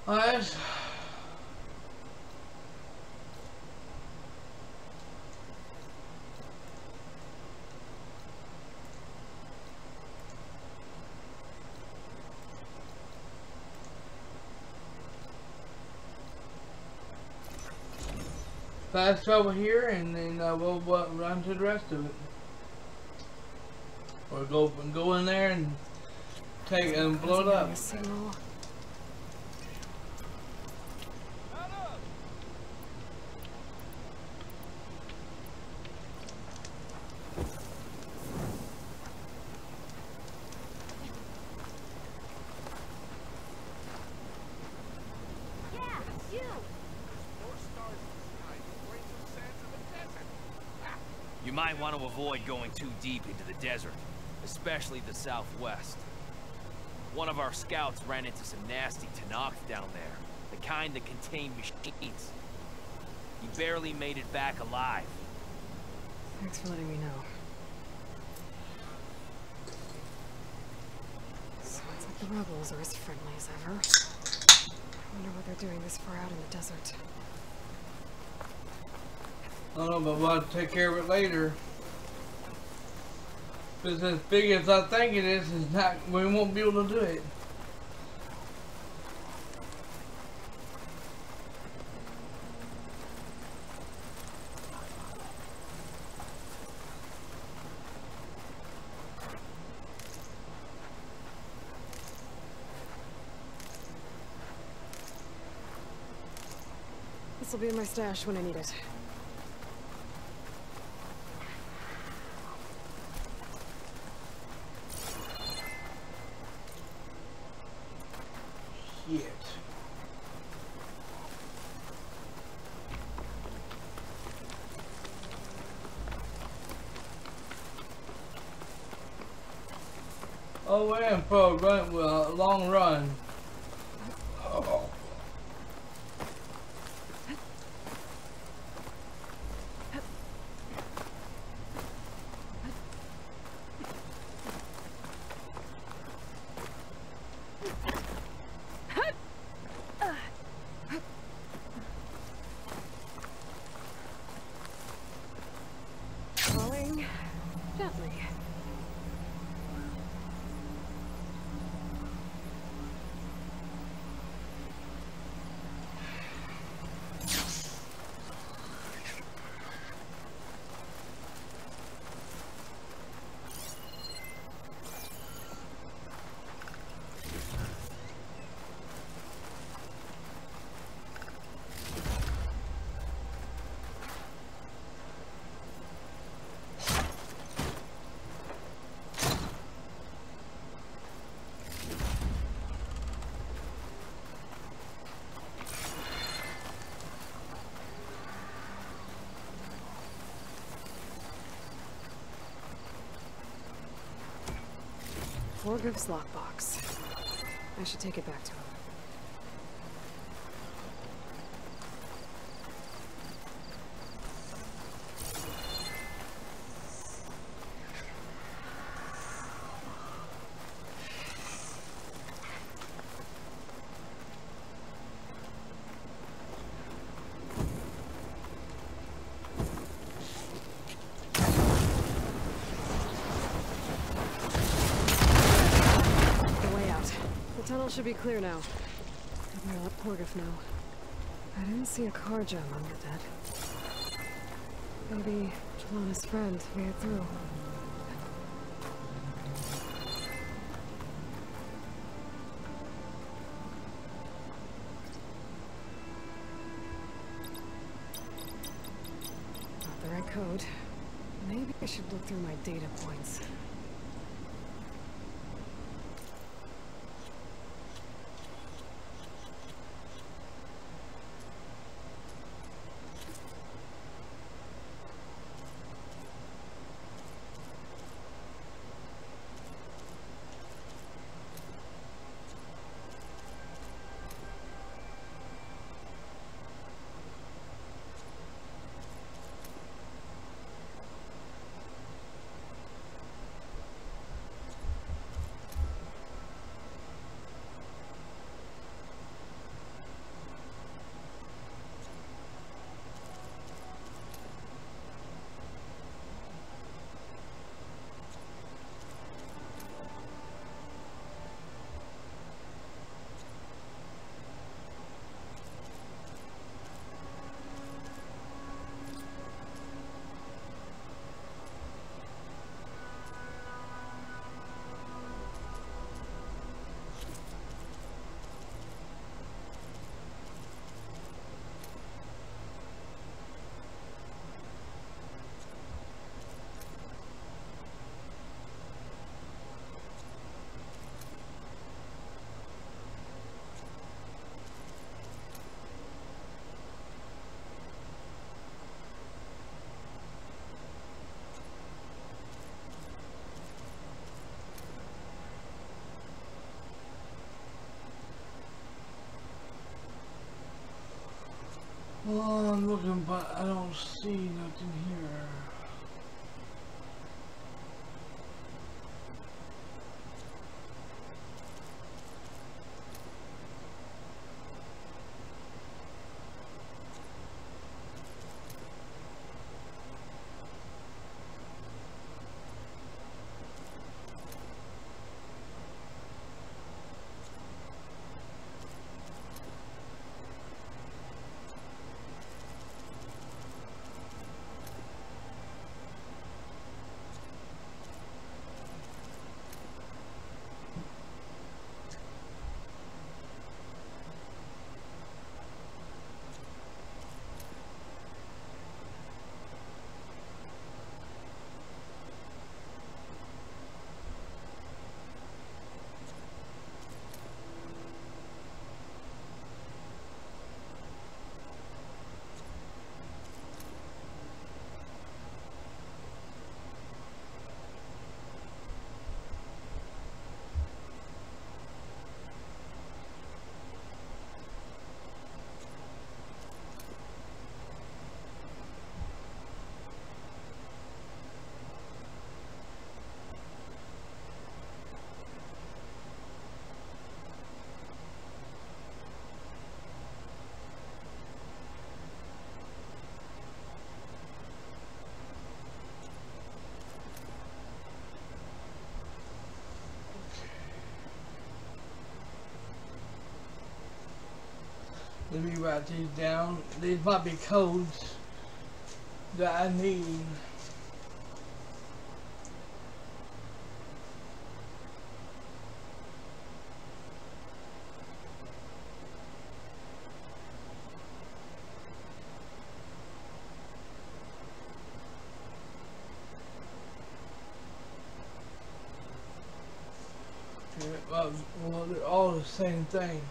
Alright.
Fast travel here, and then uh, we'll, we'll run to the rest of it. Or go go in there and take and blow it up.
Avoid going too deep into the desert, especially the southwest. One of our scouts ran into some nasty Tenakth down there, the kind that contain machines. He barely made it back alive.
Thanks for letting me know. Sounds like the rebels are as friendly as ever. I wonder what they're doing this far out in the desert.
I don't know, but we'll have to take care of it later. If it's as big as I think it is, it's not, we won't be able to do it.
This will be in my stash when I need it.
Shit. For run, long run.
Porguf's lockbox. I should take it back to him. The way out. The tunnel should be clear now. I better let Porguf know. I didn't see a car jam under that. Maybe Jelana's friend made it through. Oh,
I'm looking, but I don't see nothing here. Let me write these down. These might be codes that I need. Well, well, they're all the same thing.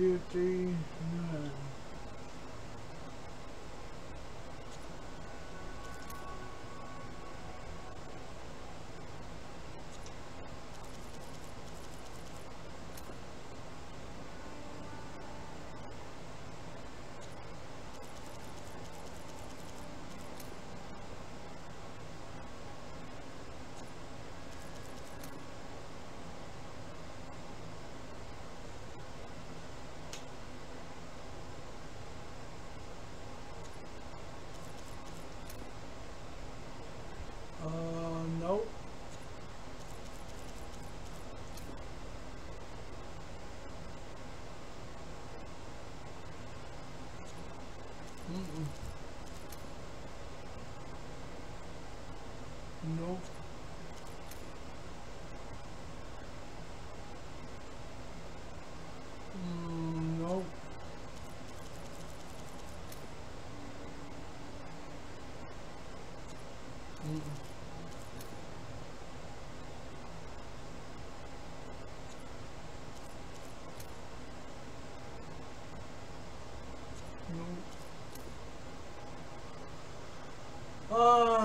Fifty nine. Uh, nope. Mm-mm. Nope. Mm, nope.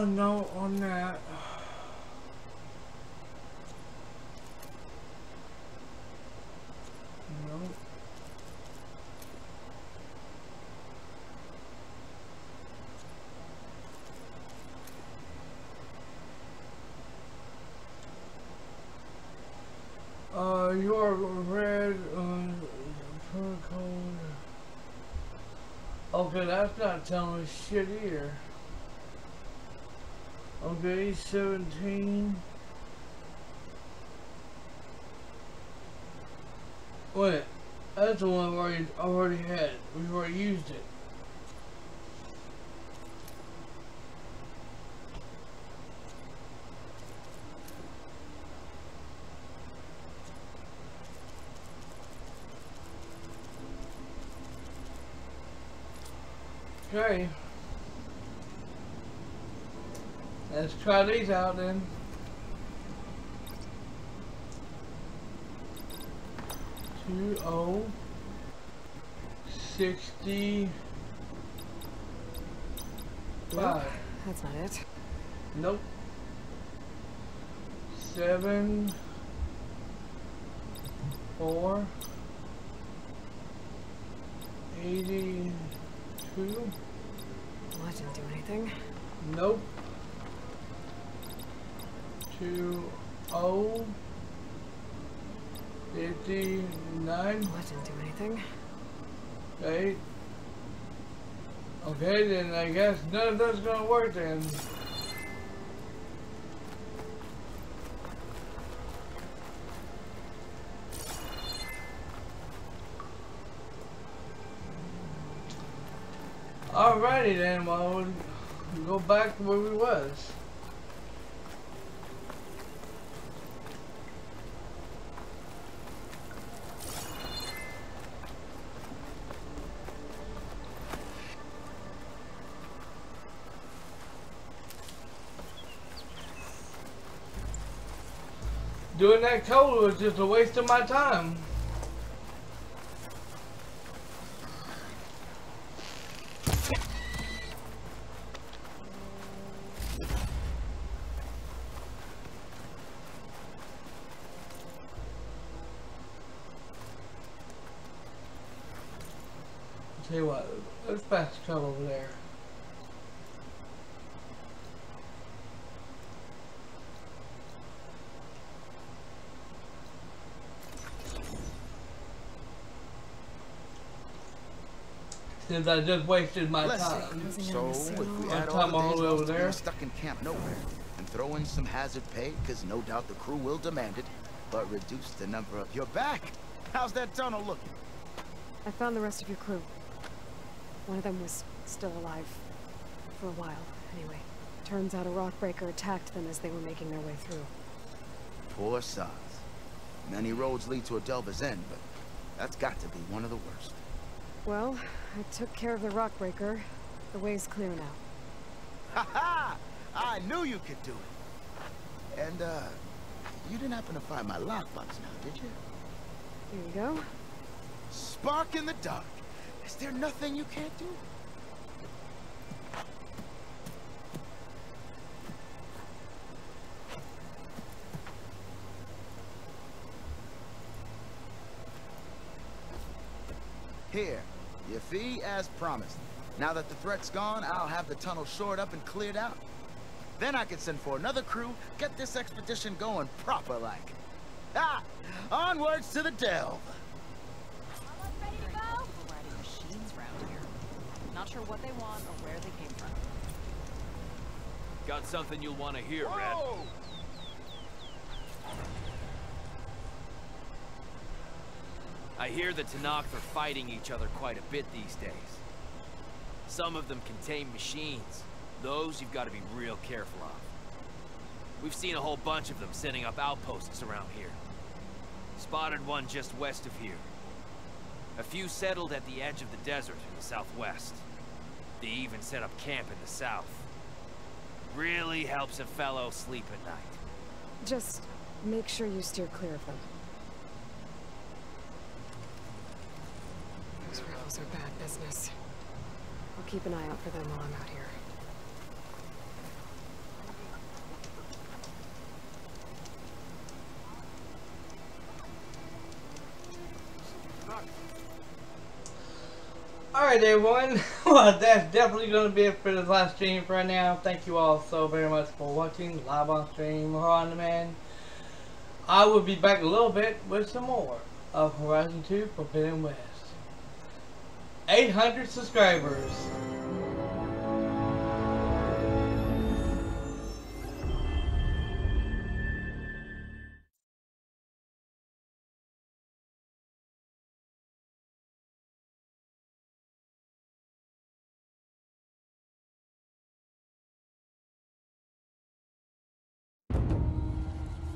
No on that. Uh, red protocol. Okay, that's not telling me shit either. Okay, 17. Wait, that's the one I've already, already had. We've already used it. Okay. Let's try these out then. Two oh sixty
Nope,
five.
that's not it.
Nope. Seven four eighty two.
Well, that didn't do anything.
Nope. Two oh fifty nine.
Well, that didn't do anything.
Okay. Okay, then I guess none of that's gonna work then. Alrighty then, well, we'll go back to where we was. Doing that code was just a waste of my time. Tell you what, let's pass the trouble over there. Since I just wasted my
Let's
time.
see. So, if we
My
had all
time
the
all the way over there.
stuck in camp nowhere, and throw in some hazard pay, because no doubt the crew will demand it, but reduce the number of your back. How's that tunnel looking?
I found the rest of your crew. One of them was still alive. For a while, anyway. Turns out a rockbreaker attacked them as they were making their way through.
Poor sods. Many roads lead to a Delver's End, but that's got to be one of the worst.
Well, I took care of the rockbreaker. The way's clear now.
Ha ha! I knew you could do it. And, uh, you didn't happen to find my lockbox now, did you?
Here you go.
Spark in the dark. Is there nothing you can't do? Here, fee as promised. Now that the threat's gone, I'll have the tunnel shored up and cleared out. Then I can send for another crew, get this expedition going proper like. Ah! Onwards to the delve!
Riding machines round here. Not sure what they want or where they came from.
Got something you'll want to hear, Red. I hear the Tenakth are fighting each other quite a bit these days. Some of them contain machines. Those you've got to be real careful of. We've seen a whole bunch of them setting up outposts around here. Spotted one just west of here. A few settled at the edge of the desert in the southwest. They even set up camp in the south. Really helps a fellow sleep at night.
Just make sure you steer clear of them. Those are bad business. I'll keep an eye out for them while I'm out here.
Alright everyone, well that's definitely going to be it for this last stream for right now. Thank you all so very much for watching, live on stream or on demand. I will be back a little bit with some more of Horizon 2 Forbidden West. 800 subscribers.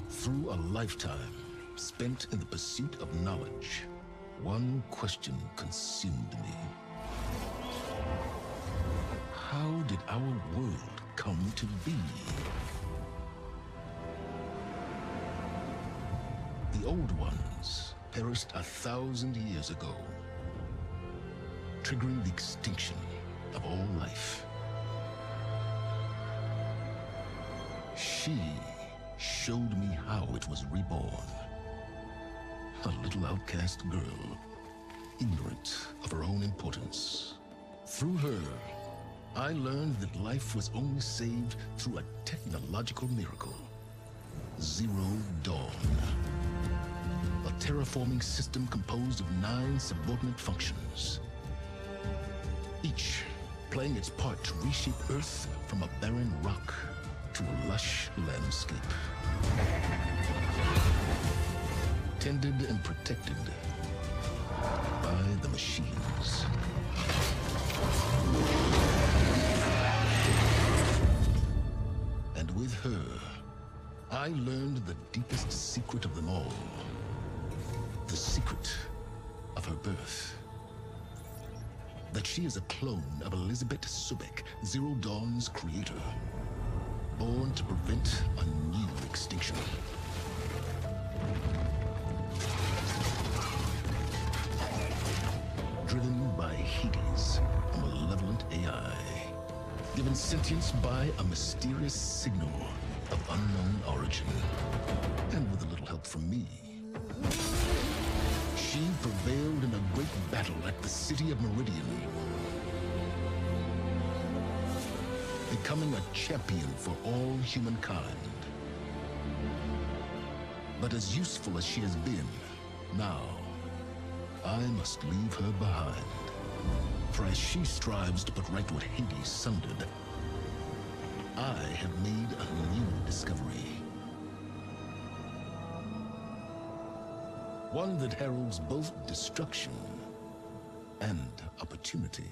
Through a lifetime spent in the pursuit of knowledge, one question consumed me. How did our world come to be? The old ones perished a thousand years ago, triggering the extinction of all life. She showed me how it was reborn. A little outcast girl, ignorant of her own importance. Through her, I learned that life was only saved through a technological miracle. Zero Dawn. A terraforming system composed of nine subordinate functions. Each playing its part to reshape Earth from a barren rock to a lush landscape. Tended and protected by the machines. And with her, I learned the deepest secret of them all. The secret of her birth. That she is a clone of Elizabeth Sobek, Zero Dawn's creator born to prevent a new extinction. Hades, a malevolent AI. Given sentience by a mysterious signal of unknown origin. And with a little help from me. She prevailed in a great battle at the city of Meridian becoming a champion for all humankind. But as useful as she has been, now, I must leave her behind. For as she strives to put right what Hades sundered, I have made a new discovery. One that heralds both destruction and opportunity.